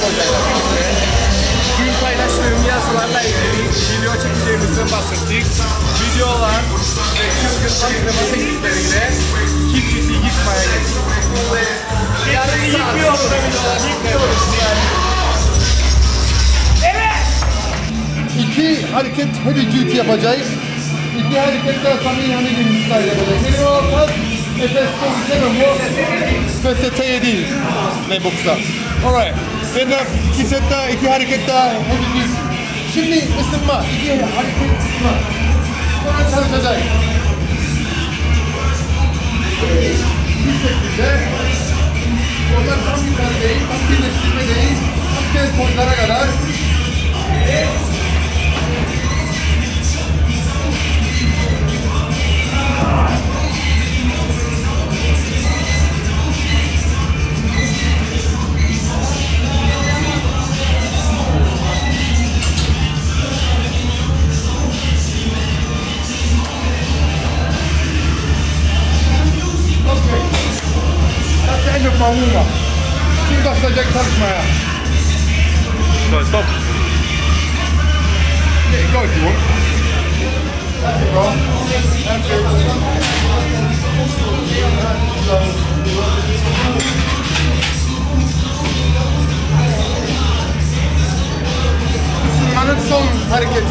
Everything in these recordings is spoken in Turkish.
Dün paylaştığım yazılarla ilgili video çekeceğimizden bahsettik. Videolar ve çılgın antrenman teknikleriyle Kiplik'i yıkmaya geçtik. Yani yıkıyoruz. Yıkıyoruz yani. Evet. İki hareket heavy duty yapacağız. İki hareketler Sami Hamid'in style yapacağız. Benim olmaz. Efes konuşamam bu. FST'ye değil. Ne boksa. Alright. Ben de iki set daha, iki hareket daha duty. Şimdi ısınma. İki hareket ısınma. Sonra çalışacağız. Bu şekilde. Onlar tam yukarı değil, tam birleştirme Up. Şimdi başlayacak çalışmaya. So stop. Yeah, go if you want. That's it, bro. That's it. Isınmanın son hareketi.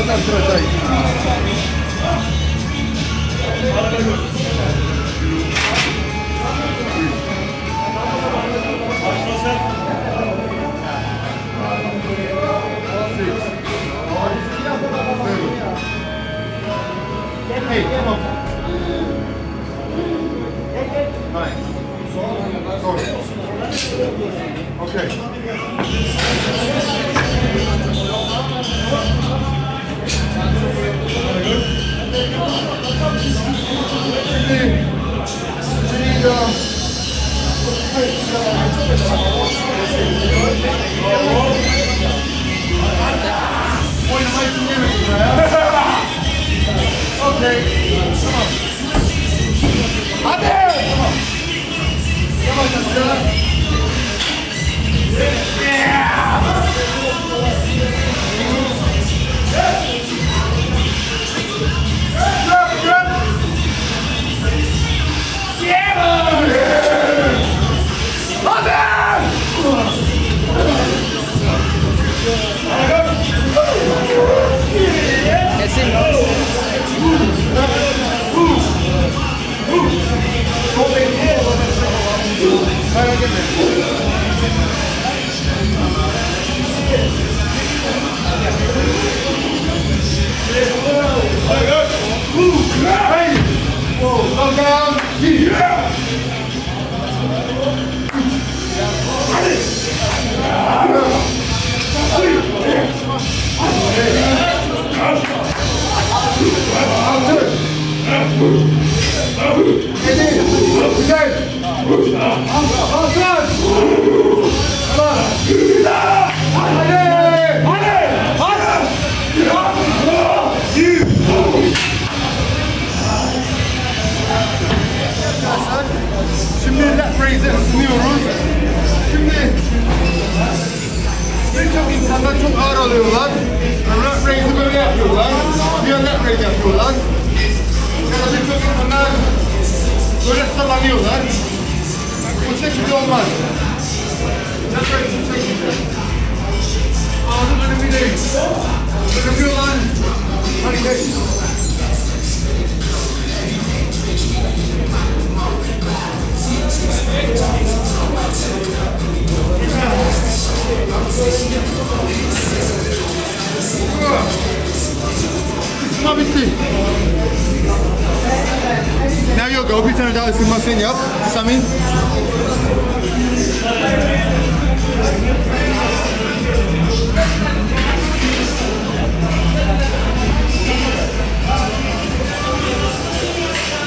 Yavaş yavaş artıracağız. Hey, come on. Nice. Sorry. Okay. Okay. Edin. Güzel. Hasan. Tamam. Hadi. Hadi. Hasan. Şimdi lat raise'e ısınıyoruz. Şimdi birçok insanlar çok ağır alıyorlar. Lat raise'i böyle yapıyorlar. Bir lat raise yapıyorlar. Böyle sallanıyorlar. Bu şekilde olmaz. Rap raise bu şekilde. Ağzı böyle bir değil. Yapıyorlar. Hareket. Isınma Go. Bir tane daha ısınma sen yap. Samin.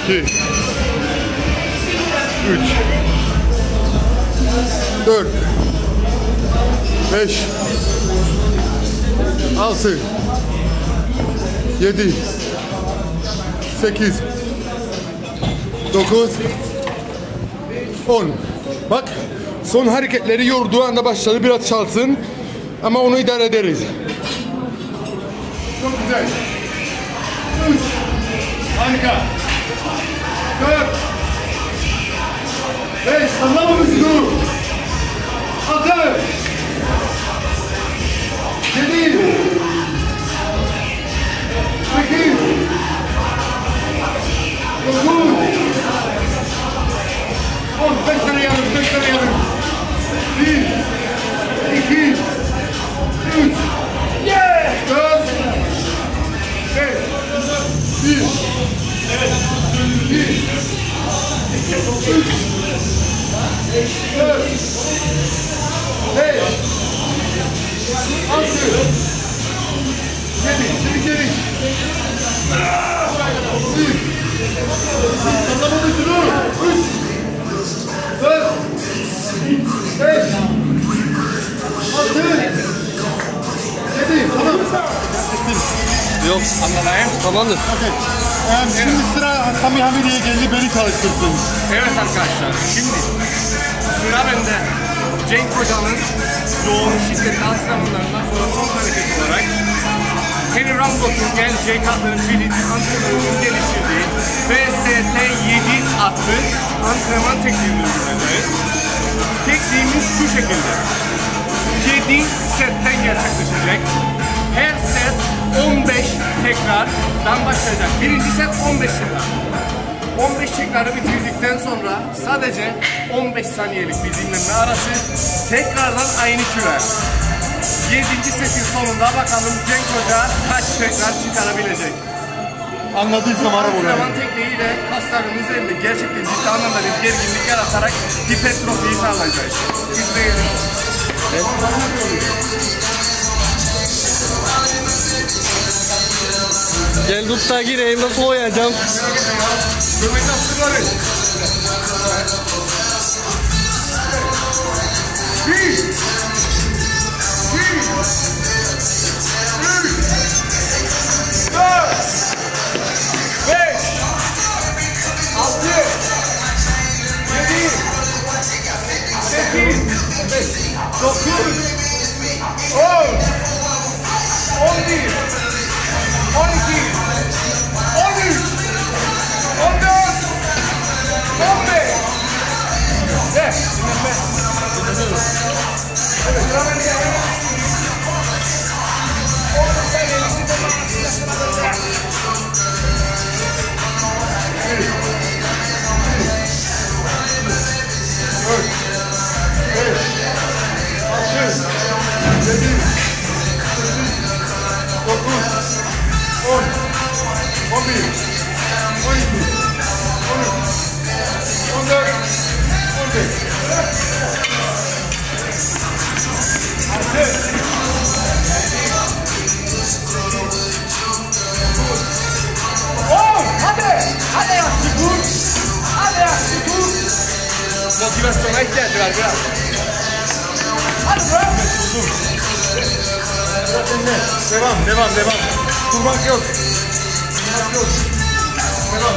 İki. Üç. Dört. Beş. Altı. Yedi. Sekiz. Dokuz. On. Bak son hareketleri yorduğu anda başladı biraz çalsın. Ama onu idare ederiz. Çok güzel. Üç. Harika. Dört. Beş. Sallama vücudu. Altı. Üç. Dört. Beş. Altı. Yedi. Şimdi geri. Bir. Sallama vücudu. Üç. Dört. Beş. Altı. Yedi. Tamam. Yok anlamayın. Tamamdır. Okey. Ee, şimdi sıra Sami Hamidi'ye geldi. Beni çalıştırsın. Evet arkadaşlar şimdi sıra bende. Cenk Hoca'nın yoğun şiddetli antrenmanlarından sonra son hareket olarak Henry Ramsdot'un gel Cenk Atlar'ın birinci antrenörünün geliştirdiği VST7 adlı antrenman tekniğini uygulayacağız. Tekniğimiz şu şekilde. 7 setten gerçekleşecek. Her set 15 tekrardan başlayacak. Birinci set 15 tekrar. 15 tekrarı bitirdikten sonra sadece 15 saniyelik bir dinlenme arası tekrardan aynı küre. 7. setin sonunda bakalım Cenk Hoca kaç tekrar çıkarabilecek. Anladıysam ara buraya. Antrenman tekniğiyle kasların üzerinde gerçekten ciddi anlamda bir gerginlik yaratarak hipertrofiyi sağlayacağız. İzleyelim. Gel tut da gireyim nasıl oynayacağım? Astırları. Bir. İki. Üç. On iki. On üç. Motivasyona ihtiyacı var biraz. Hadi bırak! Devam, devam, devam. Durmak yok. Durmak yok. Devam.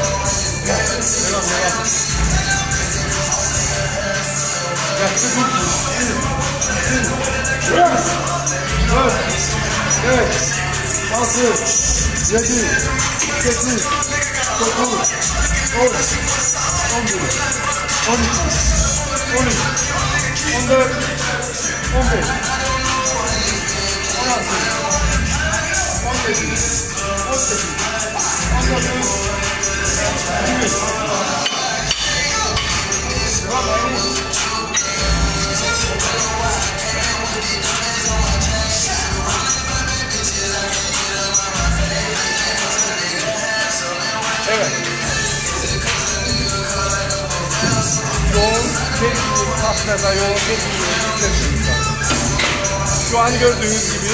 Devam, devam. Yaşlı dur. Bir. dört, beş, altı, yedi, sekiz, dokuz, on, on bir, on iki, on üç, on dört, on beş, on altı, on yedi, on sekiz, on dokuz, yirmi. Devam edelim. Evet. Yoğun tepkili kaslarda yoğun tepkili hissettiğimiz Şu an gördüğünüz gibi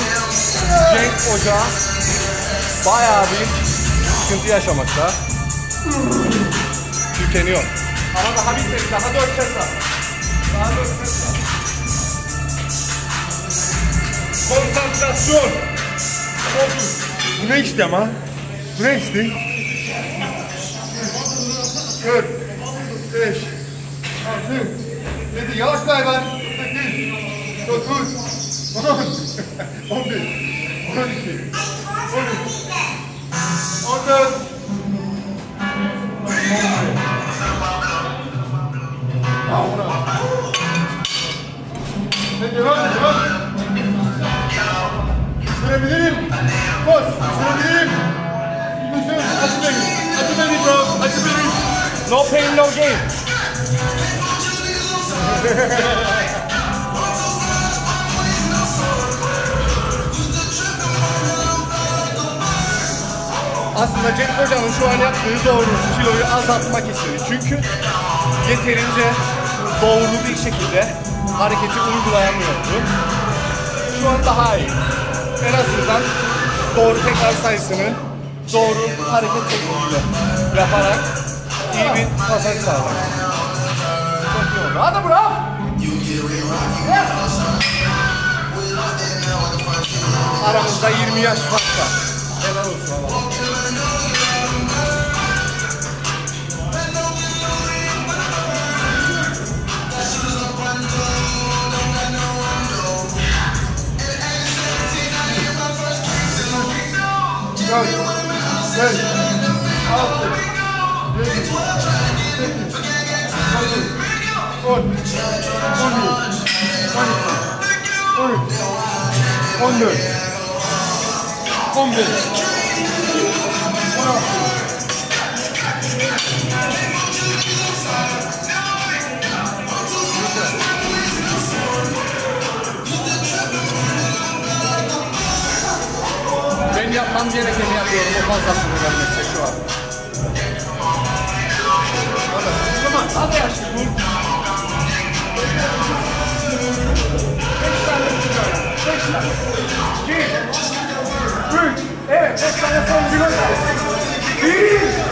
Cenk Hoca bayağı bir sıkıntı yaşamakta. Tükeniyor. Ama daha bitmedi. Daha dört set var. Daha dört set var. Konsantrasyon. Fokus. Bu ne işte ama? Bu ne işte? 4, 5, 6, 7, yavaş hayvan, 8, 9, 10, 11, 12, 13, 14, 15. Devam, devam. Sürebilirim. Koş, sürebilirim. Acı beni. Acı beni bro, acı beni. No pain, no gain. Aslında Cenk Hoca'nın şu an yaptığı doğru. Kiloyu azaltmak istedi. Çünkü yeterince doğru bir şekilde hareketi uygulayamıyordu. Şu an daha iyi. En azından doğru tekrar sayısını doğru hareket şekliyle yaparak iyi bir kazanç sağlar. Çok iyi oldu. Hadi bravo. Aramızda 20 yaş fark var. Helal olsun Allah. Dört, beş, altı, 10, 11, 12, 13, 14, 15, 16, yapmam gerekeni yapıyorum. Bu fazlasını vermekte şu çıkar. Beş tane. İki. Üç. Evet. Beş tane son bir Bir.